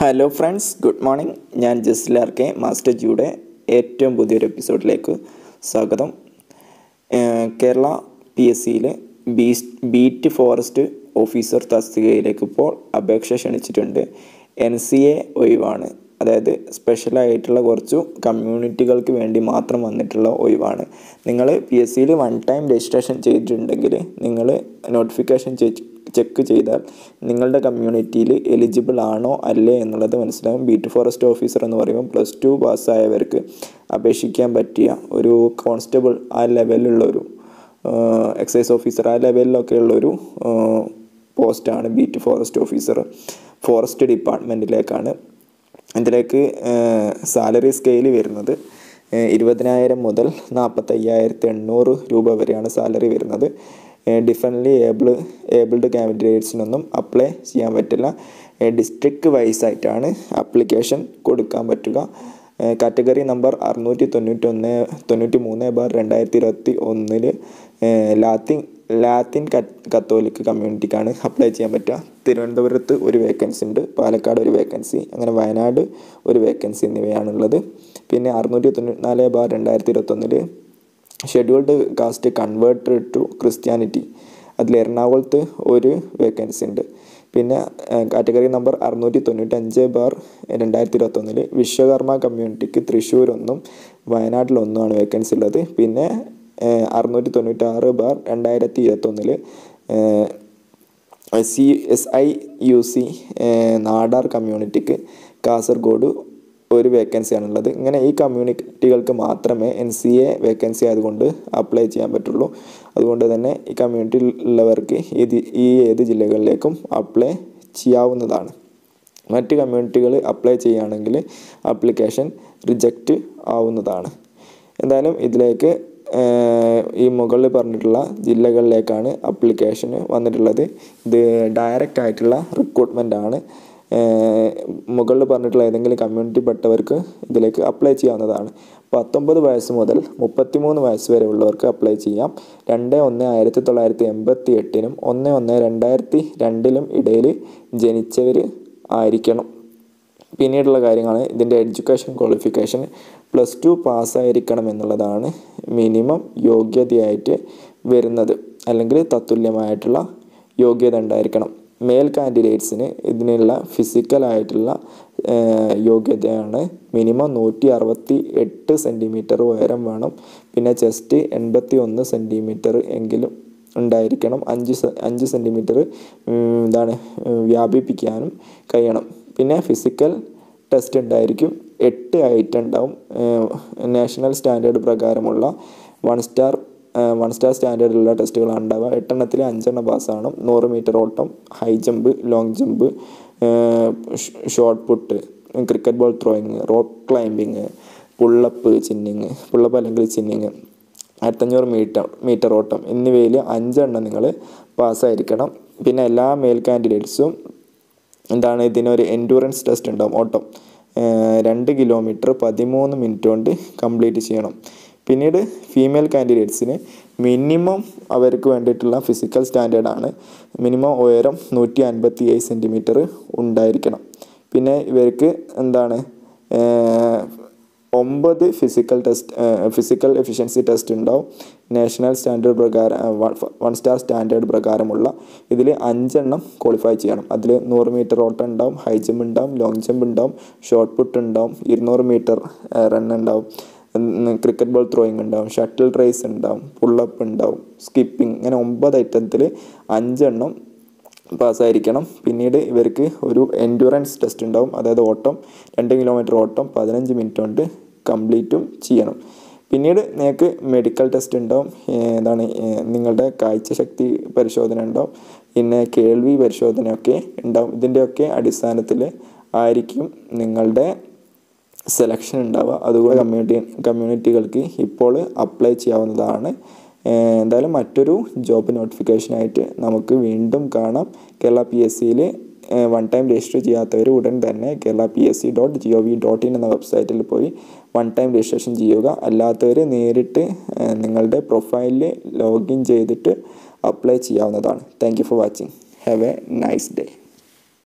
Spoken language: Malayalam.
ഹലോ ഫ്രണ്ട്സ് ഗുഡ് മോർണിംഗ് ഞാൻ ജസ്ലാർ കെ മാസ്റ്റർ ജിയുടെ ഏറ്റവും പുതിയൊരു എപ്പിസോഡിലേക്ക് സ്വാഗതം. കേരള പി എസ് സിയിലെ ബീസ് ബീറ്റ് ഫോറസ്റ്റ് ഓഫീസർ തസ്തികയിലേക്ക് ഇപ്പോൾ അപേക്ഷ ക്ഷണിച്ചിട്ടുണ്ട്. എൻ സി എ ഒഴിവാണ്. അതായത് സ്പെഷ്യലായിട്ടുള്ള കുറച്ചു കമ്മ്യൂണിറ്റികൾക്ക് വേണ്ടി മാത്രം വന്നിട്ടുള്ള ഒഴിവാണ്. നിങ്ങൾ പി എസ് സിയിൽ വൺ ടൈം രജിസ്ട്രേഷൻ ചെയ്തിട്ടുണ്ടെങ്കിൽ നിങ്ങൾ നോട്ടിഫിക്കേഷൻ ചെക്ക് ചെയ്താൽ നിങ്ങളുടെ കമ്മ്യൂണിറ്റിയിൽ എലിജിബിൾ ആണോ അല്ലേ എന്നുള്ളത് മനസ്സിലാകും ബീറ്റ് ഫോറസ്റ്റ് ഓഫീസർ എന്ന് പറയുമ്പോൾ പ്ലസ് ടു പാസ്സായവർക്ക് അപേക്ഷിക്കാൻ പറ്റിയ ഒരു കോൺസ്റ്റബിൾ ആ ലെവലിലുള്ളൊരു എക്സൈസ് ഓഫീസർ ആ ലെവലിലൊക്കെ ഉള്ളൊരു പോസ്റ്റാണ് ബീറ്റ് ഫോറസ്റ്റ് ഓഫീസർ ഫോറസ്റ്റ് ഡിപ്പാർട്ട്മെന്റിലേക്കാണ് ഇതിലേക്ക് സാലറി സ്കെയിൽ വരുന്നത് ഇരുപതിനായിരം മുതൽ നാൽപ്പത്തയ്യായിരത്തി എണ്ണൂറ് രൂപ വരെയാണ് സാലറി വരുന്നത്. ഡിഫറന്റ്ലി ഏബിൾ ഏബിൾഡ് കാൻഡിഡേറ്റ്സിനൊന്നും അപ്ലൈ ചെയ്യാൻ പറ്റില്ല. ഡിസ്ട്രിക്ട് വൈസ് ആയിട്ടാണ് അപ്ലിക്കേഷൻ കൊടുക്കാൻ പറ്റുക. കാറ്റഗറി നമ്പർ അറുന്നൂറ്റി തൊണ്ണൂറ്റൊന്ന് തൊണ്ണൂറ്റി മൂന്ന് ബാർ രണ്ടായിരത്തി ഇരുപത്തി ഒന്നിൽ ലാത്തിൻ ലാത്തിൻ കത്തോലിക് കമ്മ്യൂണിറ്റിക്കാണ് അപ്ലൈ ചെയ്യാൻ പറ്റുക. തിരുവനന്തപുരത്ത് ഒരു വേക്കൻസി ഉണ്ട് പാലക്കാട് ഒരു വേക്കൻസി അങ്ങനെ വയനാട് ഒരു വേക്കൻസി എന്നിവയാണുള്ളത്. പിന്നെ അറുന്നൂറ്റി തൊണ്ണൂറ്റി നാല് ബാർ രണ്ടായിരത്തി ഇരുപത്തൊന്നിൽ scheduled caste converted to Christianity അതിൽ എറണാകുളത്ത് ഒരു വേക്കൻസി ഉണ്ട്. പിന്നെ കാറ്റഗറി നമ്പർ അറുന്നൂറ്റി തൊണ്ണൂറ്റഞ്ച് ബാർ രണ്ടായിരത്തി ഇരുപത്തൊന്നിൽ വിശ്വകർമ്മ കമ്മ്യൂണിറ്റിക്ക് തൃശ്ശൂർ ഒന്നും വയനാട്ടിലൊന്നുമാണ് വേക്കൻസി ഉള്ളത്. പിന്നെ അറുന്നൂറ്റി തൊണ്ണൂറ്റാറ് ബാർ രണ്ടായിരത്തി ഇരുപത്തൊന്നിൽ C S I U C Nadar കമ്മ്യൂണിറ്റിക്ക് Kasaragod ഒരു വേക്കൻസി വേക്കൻസിയാണുള്ളത് ഇങ്ങനെ ഈ കമ്മ്യൂണിറ്റികൾക്ക് മാത്രമേ എൻ സി എ വേക്കൻസി ആയതുകൊണ്ട് അപ്ലൈ ചെയ്യാൻ പറ്റുള്ളൂ. അതുകൊണ്ട് തന്നെ ഈ കമ്മ്യൂണിറ്റിയിൽ ഉള്ളവർക്ക് ഈ ഏത് ജില്ലകളിലേക്കും അപ്ലൈ ചെയ്യാവുന്നതാണ്. മറ്റ് കമ്മ്യൂണിറ്റികൾ അപ്ലൈ ചെയ്യുകയാണെങ്കിൽ ആപ്ലിക്കേഷൻ റിജക്റ്റ് ആവുന്നതാണ്. എന്തായാലും ഇതിലേക്ക് ഈ മുകളിൽ പറഞ്ഞിട്ടുള്ള ജില്ലകളിലേക്കാണ് അപ്ലിക്കേഷന് വന്നിട്ടുള്ളത്. ഇത് ഡയറക്റ്റ് ആയിട്ടുള്ള റിക്രൂട്ട്മെന്റ് ആണ്. മുകളിൽ പറഞ്ഞിട്ടുള്ള ഏതെങ്കിലും കമ്മ്യൂണിറ്റി പെട്ടവർക്ക് ഇതിലേക്ക് അപ്ലൈ ചെയ്യാവുന്നതാണ്. പത്തൊമ്പത് വയസ്സ് മുതൽ മുപ്പത്തിമൂന്ന് വയസ്സ് വരെ ഉള്ളവർക്ക് അപ്ലൈ ചെയ്യാം. രണ്ട് ഒന്ന് ആയിരത്തി തൊള്ളായിരത്തി എൺപത്തി എട്ടിനും ഒന്ന് ഒന്ന് രണ്ടായിരത്തി രണ്ടിലും ഇടയിൽ ജനിച്ചവർ ആയിരിക്കണം. പിന്നീടുള്ള കാര്യങ്ങളാണ് ഇതിന്റെ എഡ്യൂക്കേഷൻ ക്വാളിഫിക്കേഷൻ. പ്ലസ് ടു പാസ്സായിരിക്കണം എന്നുള്ളതാണ് മിനിമം യോഗ്യതയായിട്ട് വരുന്നത്. അല്ലെങ്കിൽ തത്തുല്യമായിട്ടുള്ള യോഗ്യത ഉണ്ടായിരിക്കണം. മെയിൽ കാൻഡിഡേറ്റ്സിന് ഇതിനുള്ള ഫിസിക്കലായിട്ടുള്ള യോഗ്യതയാണ് മിനിമം നൂറ്റി അറുപത്തി എട്ട് സെന്റിമീറ്റർ ഉയരം വേണം. പിന്നെ ചെസ്റ്റ് എൺപത്തി ഒന്ന് സെന്റിമീറ്റർ എങ്കിലും ഉണ്ടായിരിക്കണം. അഞ്ച് അഞ്ച് സെന്റിമീറ്റർ ഇതാണ് വ്യാപിപ്പിക്കാനും കഴിയണം. പിന്നെ ഫിസിക്കൽ ടെസ്റ്റ് ഉണ്ടായിരിക്കും. എട്ട് ഐറ്റം ഉണ്ടാവും നാഷണൽ സ്റ്റാൻഡേർഡ് പ്രകാരമുള്ള വൺ സ്റ്റാർ വൺ സ്റ്റാർ സ്റ്റാൻഡേർഡിലുള്ള ടെസ്റ്റുകളാണ് ഉണ്ടാവുക. എട്ടെണ്ണത്തിൽ അഞ്ചെണ്ണം പാസ്സാകണം നൂറ് മീറ്റർ ഓട്ടം high jump long jump shot put cricket ball throwing rock climbing pullup chinning pullup അല്ലെങ്കിൽ ചിന്നിങ് ആയിരത്തഞ്ഞൂറ് മീറ്റർ മീറ്റർ ഓട്ടം എന്നിവയിൽ അഞ്ചെണ്ണം നിങ്ങൾ പാസ്സായിരിക്കണം പിന്നെ എല്ലാ മെയിൽ കാൻഡിഡേറ്റ്സും എന്താണ് ഇതിനൊരു എൻഡൂറൻസ് ടെസ്റ്റ് ഉണ്ടാവും. ഓട്ടം രണ്ട് കിലോമീറ്റർ പതിമൂന്ന് മിനിറ്റ് കൊണ്ട് കംപ്ലീറ്റ് ചെയ്യണം. പിന്നീട് ഫീമെയിൽ കാൻഡിഡേറ്റ്സിന് മിനിമം അവർക്ക് വേണ്ടിയിട്ടുള്ള ഫിസിക്കൽ സ്റ്റാൻഡേർഡാണ് മിനിമം ഉയരം നൂറ്റി അൻപത്തി ഏഴ് സെന്റിമീറ്റർ ഉണ്ടായിരിക്കണം. പിന്നെ ഇവർക്ക് എന്താണ്? ഒമ്പത് physical test physical efficiency test ഉണ്ടാവും. നാഷണൽ സ്റ്റാൻഡേർഡ് പ്രകാരം വൺ സ്റ്റാർ സ്റ്റാൻഡേർഡ് പ്രകാരമുള്ള ഇതിൽ അഞ്ചെണ്ണം ക്വാളിഫൈ ചെയ്യണം. അതിൽ നൂറ് മീറ്റർ ഓട്ടം ഉണ്ടാവും ഹൈ ജമ്പ് ഉണ്ടാവും ലോങ് ജമ്പ് ഉണ്ടാവും ഷോർട്ട് പുട്ട് ഉണ്ടാവും ഇരുന്നൂറ് മീറ്റർ റൺ ഉണ്ടാവും. ക്രിക്കറ്റ് ബോൾ ത്രോയിങ് ഉണ്ടാവും ഷട്ടിൽ റേസ് ഉണ്ടാവും പുള്ളപ്പ് ഉണ്ടാവും സ്കിപ്പിംഗ് ഇങ്ങനെ ഒമ്പത് ഐറ്റത്തിൽ അഞ്ചെണ്ണം പാസ്സായിരിക്കണം പിന്നീട് ഇവർക്ക് ഒരു എൻഡുറൻസ് ടെസ്റ്റ് ഉണ്ടാവും. അതായത് ഓട്ടം രണ്ട് കിലോമീറ്റർ ഓട്ടം പതിനഞ്ച് മിനിറ്റ് കൊണ്ട് കംപ്ലീറ്റും ചെയ്യണം. പിന്നീട് നിങ്ങൾക്ക് മെഡിക്കൽ ടെസ്റ്റ് ഉണ്ടാവും. എന്താണ് നിങ്ങളുടെ കാഴ്ചശക്തി പരിശോധന ഉണ്ടാവും. പിന്നെ കേൾവി പരിശോധനയൊക്കെ ഉണ്ടാവും. ഇതിന്റെയൊക്കെ അടിസ്ഥാനത്തിൽ ആയിരിക്കും നിങ്ങളുടെ സെലക്ഷൻ ഉണ്ടാവുക. അതുപോലെ കമ്മ്യൂണിറ്റി കമ്മ്യൂണിറ്റികൾക്ക് ഇപ്പോൾ അപ്ലൈ ചെയ്യാവുന്നതാണ്. എന്തായാലും മറ്റൊരു ജോബ് നോട്ടിഫിക്കേഷനായിട്ട് നമുക്ക് വീണ്ടും കാണാം. കേരള പി എസ് സിയിൽ വൺ ടൈം രജിസ്റ്റർ ചെയ്യാത്തവർ ഉടൻ തന്നെ Kerala P S C dot G O V dot in എന്ന വെബ്സൈറ്റിൽ പോയി വൺ ടൈം രജിസ്ട്രേഷൻ ചെയ്യുക. അല്ലാത്തവർ നേരിട്ട് നിങ്ങളുടെ പ്രൊഫൈലിൽ ലോഗിൻ ചെയ്തിട്ട് അപ്ലൈ ചെയ്യാവുന്നതാണ്. Thank you for watching have a nice day